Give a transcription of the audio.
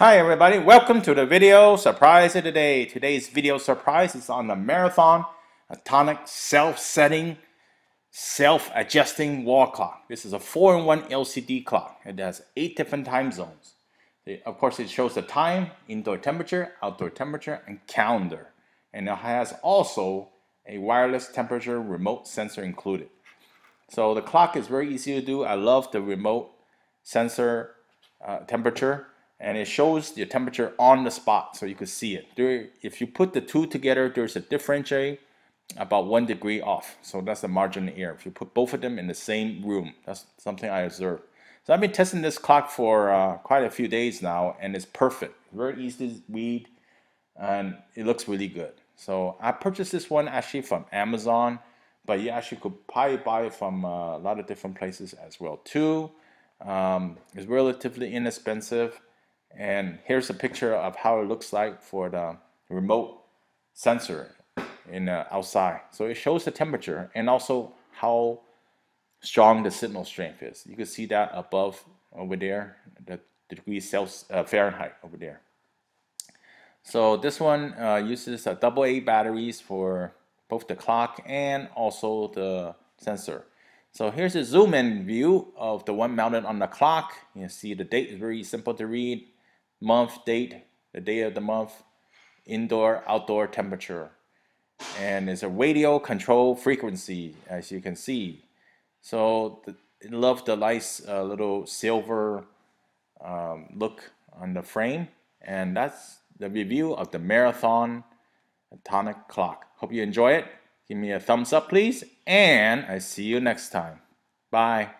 Hi everybody, welcome to the video surprise of the day. Today's video surprise is on the Marathon Atomic Self-Setting Self-Adjusting Wall Clock. This is a 4-in-1 LCD clock. It has 8 different time zones. Of course, it shows the time, indoor temperature, outdoor temperature, and calendar. And it has also a wireless temperature remote sensor included. So the clock is very easy to do. I love the remote sensor uh, temperature and it shows the temperature on the spot so you can see it. There, if you put the two together, there's a differential about one degree off. So that's the margin of error. If you put both of them in the same room, that's something I observed. So I've been testing this clock for uh, quite a few days now, and it's perfect. Very easy to read, and it looks really good. So I purchased this one actually from Amazon, but you actually could probably buy it from uh, a lot of different places as well too. Um, it's relatively inexpensive and here's a picture of how it looks like for the remote sensor in uh, outside. So it shows the temperature and also how strong the signal strength is. You can see that above over there, the degrees Celsius, uh, Fahrenheit over there. So this one uh, uses a double A batteries for both the clock and also the sensor. So here's a zoom in view of the one mounted on the clock. You see the date is very simple to read month, date, the day of the month, indoor, outdoor temperature. And it's a radio control frequency, as you can see. So the, love the nice uh, little silver um, look on the frame. And that's the review of the Marathon Atomic Clock. Hope you enjoy it. Give me a thumbs up, please. And I see you next time. Bye.